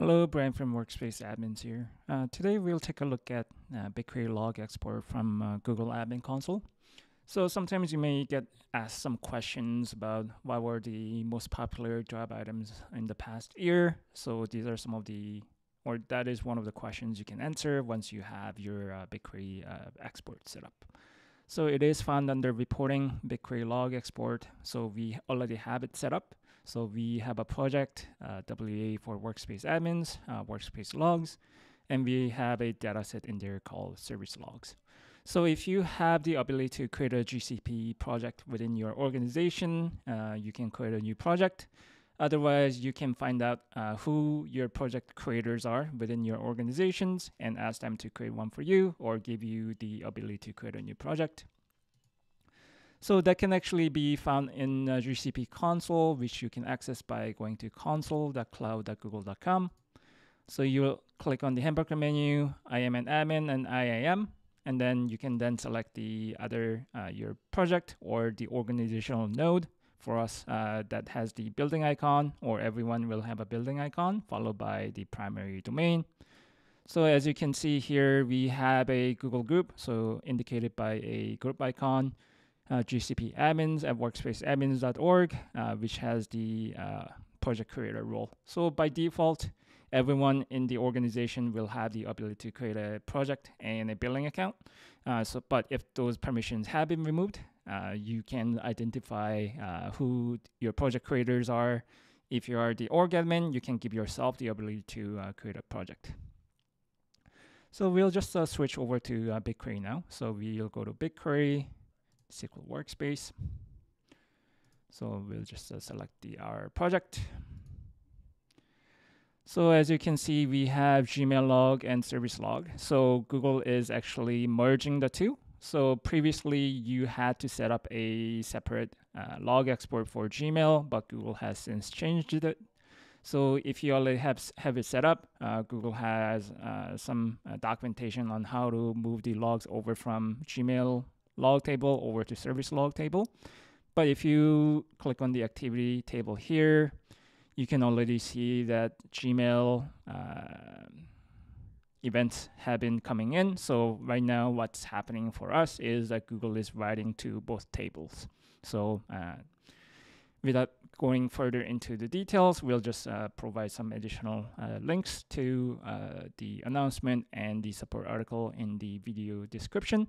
Hello, Brian from Workspace Admins here. Uh, today we'll take a look at uh, BigQuery log export from uh, Google Admin Console. So sometimes you may get asked some questions about what were the most popular job items in the past year. So these are some of the, or that is one of the questions you can answer once you have your uh, BigQuery uh, export set up. So it is found under reporting BigQuery log export. So we already have it set up. So we have a project, uh, WA for workspace admins, uh, workspace logs, and we have a dataset in there called service logs. So if you have the ability to create a GCP project within your organization, uh, you can create a new project. Otherwise, you can find out uh, who your project creators are within your organizations and ask them to create one for you or give you the ability to create a new project. So that can actually be found in uh, GCP console, which you can access by going to console.cloud.google.com. So you'll click on the hamburger menu, IAM an admin and IAM, and then you can then select the other, uh, your project or the organizational node. For us, uh, that has the building icon, or everyone will have a building icon, followed by the primary domain. So as you can see here, we have a Google group, so indicated by a group icon GCP admins at workspaceadmins.org, uh, which has the uh, project creator role. So by default, everyone in the organization will have the ability to create a project and a billing account. Uh, so, but if those permissions have been removed, uh, you can identify uh, who your project creators are. If you are the org admin, you can give yourself the ability to create a project. So we'll just switch over to BigQuery now. So we'll go to BigQuery SQL workspace. So we'll just uh, select the our project. So as you can see, we have Gmail log and service log. So Google is actually merging the two. So previously you had to set up a separate uh, log export for Gmail, but Google has since changed it. So if you already have, have it set up, uh, Google has uh, some uh, documentation on how to move the logs over from Gmail log table over to service log table. But if you click on the activity table here, you can already see that Gmail uh, events have been coming in. So right now what's happening for us is that Google is writing to both tables. So uh, without going further into the details, we'll just uh, provide some additional uh, links to uh, the announcement and the support article in the video description.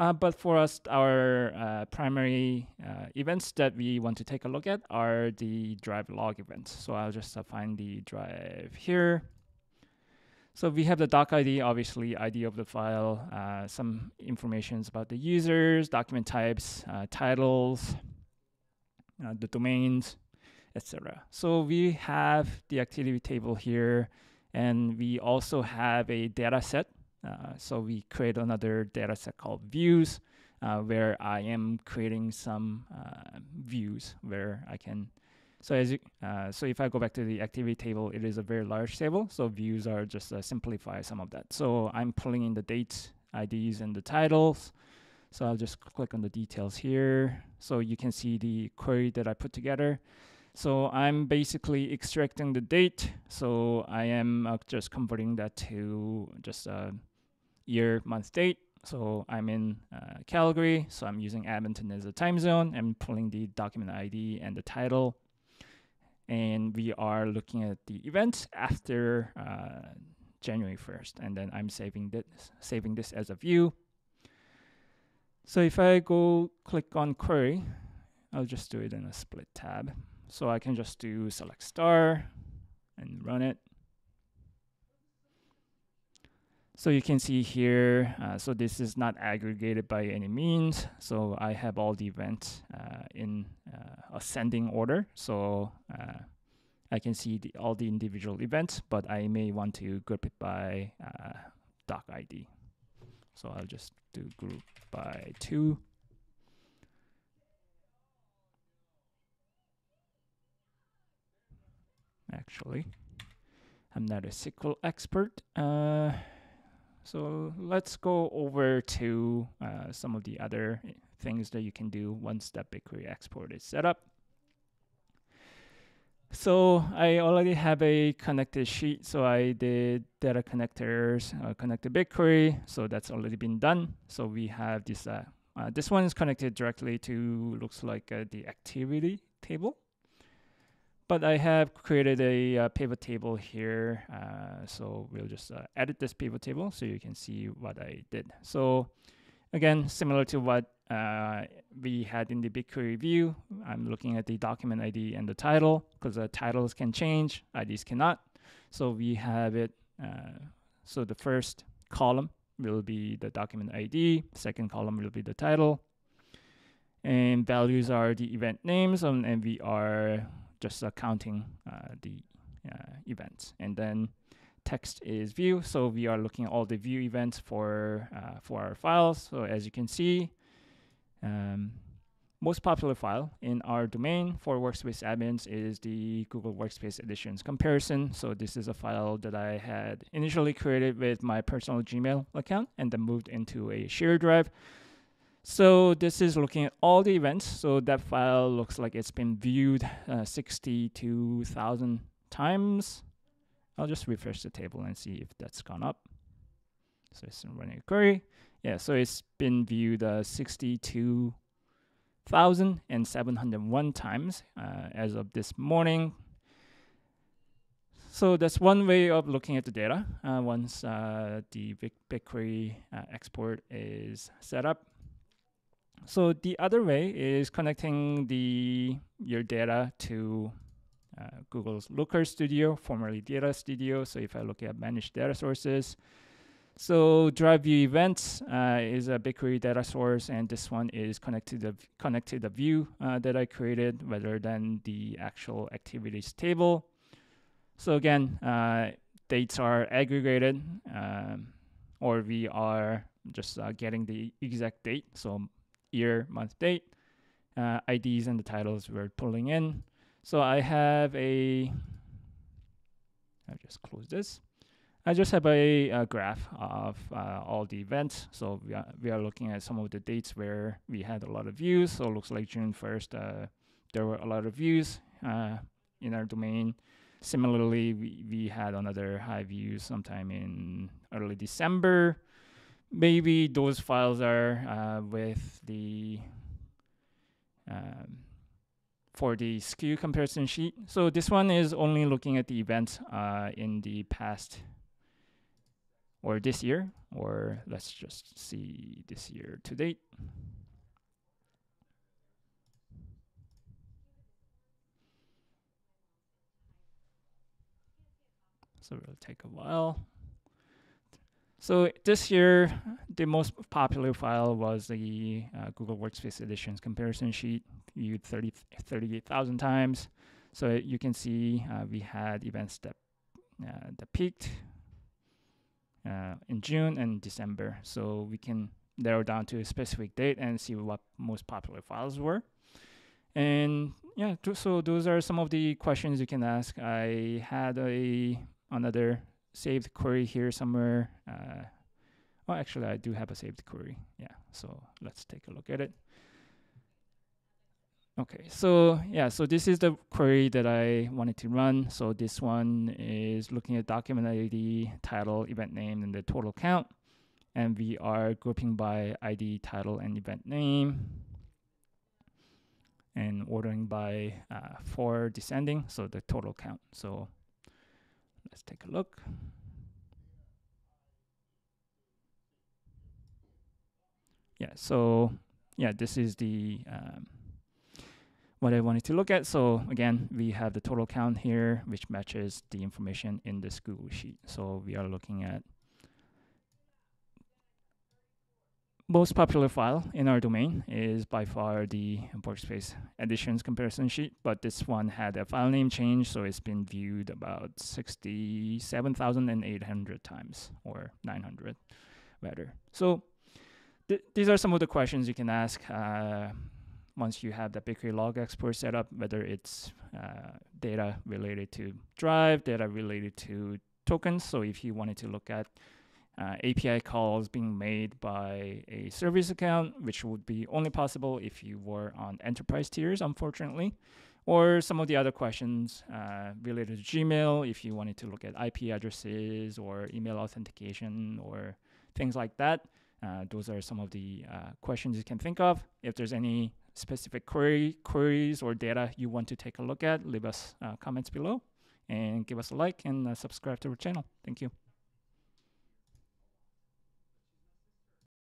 Uh, but for us, our uh, primary uh, events that we want to take a look at are the drive log events. So I'll just uh, find the drive here. So we have the doc ID, obviously ID of the file, uh, some informations about the users, document types, uh, titles, the domains, etc. So we have the activity table here, and we also have a data set uh, so we create another data set called views, uh, where I am creating some uh, views where I can. So as you, uh, so if I go back to the activity table, it is a very large table. So views are just uh, simplify some of that. So I'm pulling in the dates, IDs, and the titles. So I'll just click on the details here. So you can see the query that I put together. So I'm basically extracting the date. So I am uh, just converting that to just a year, month, date. So I'm in uh, Calgary, so I'm using Edmonton as a time zone. I'm pulling the document ID and the title. And we are looking at the events after uh, January 1st. And then I'm saving this, saving this as a view. So if I go click on query, I'll just do it in a split tab. So I can just do select star and run it. So you can see here, uh, so this is not aggregated by any means. So I have all the events uh, in uh, ascending order. So uh, I can see the, all the individual events, but I may want to group it by uh, doc ID. So I'll just do group by two. Actually, I'm not a SQL expert. Uh, so let's go over to uh, some of the other things that you can do once that BigQuery export is set up. So I already have a connected sheet. So I did data connectors, uh, connected BigQuery. So that's already been done. So we have this, uh, uh, this one is connected directly to, looks like uh, the activity table. But I have created a uh, pivot table here. Uh, so we'll just edit this pivot table so you can see what I did. So again, similar to what uh, we had in the BigQuery view. I'm looking at the document ID and the title because the titles can change, IDs cannot. So we have it. Uh, so the first column will be the document ID. Second column will be the title. And values are the event names, um, and we are just uh, counting the uh, events. And then text is view. So we are looking at all the view events for uh, for our files. So as you can see, um, most popular file in our domain for Workspace admins is the Google Workspace Editions comparison. So this is a file that I had initially created with my personal Gmail account and then moved into a shared drive. So this is looking at all the events. So that file looks like it's been viewed uh, 62,000 times. I'll just refresh the table and see if that's gone up. So it's running a query. Yeah, so it's been viewed uh, 62,701 times uh, as of this morning. So that's one way of looking at the data uh, once uh, the BigQuery uh, export is set up. So the other way is connecting the your data to uh, Google's Looker Studio, formerly Data Studio. So if I look at managed data sources, so Drive View Events uh, is a BigQuery data source, and this one is connected to the, connected the view uh, that I created rather than the actual activities table. So again, uh, dates are aggregated, um, or we are just uh, getting the exact date, so year, month, date. Uh, IDs and the titles we're pulling in. So I have a, I'll just close this. I just have a, a graph of uh, all the events. So we are, we are looking at some of the dates where we had a lot of views. So it looks like June 1st, uh, there were a lot of views uh, in our domain. Similarly, we, we had another high views sometime in early December. Maybe those files are uh, with the um, for the SKU comparison sheet. So this one is only looking at the events uh, in the past or this year, or let's just see this year to date. So it'll take a while. So this year, the most popular file was the uh, Google Workspace Editions comparison sheet, viewed 30, 38,000 times. So you can see uh, we had events that, uh, that peaked uh, in June and December. So we can narrow down to a specific date and see what most popular files were. And yeah, so those are some of the questions you can ask. I had a another saved query here somewhere. Uh, well, actually, I do have a saved query. Yeah, so let's take a look at it. Okay, so yeah, so this is the query that I wanted to run. So this one is looking at document ID, title, event name, and the total count. And we are grouping by ID, title, and event name. And ordering by uh, for descending, so the total count. So let's take a look. Yeah, so yeah, this is the um, what I wanted to look at. So again, we have the total count here, which matches the information in this Google Sheet. So we are looking at most popular file in our domain is by far the workspace editions comparison sheet, but this one had a file name change, so it's been viewed about 67,800 times, or 900 rather. So th these are some of the questions you can ask. Uh, once you have the BigQuery log export set up, whether it's uh, data related to Drive, data related to tokens. So if you wanted to look at uh, API calls being made by a service account, which would be only possible if you were on enterprise tiers, unfortunately, or some of the other questions uh, related to Gmail, if you wanted to look at IP addresses or email authentication or things like that. Uh, those are some of the uh, questions you can think of. If there's any specific query queries or data you want to take a look at, leave us uh, comments below and give us a like and uh, subscribe to our channel. Thank you.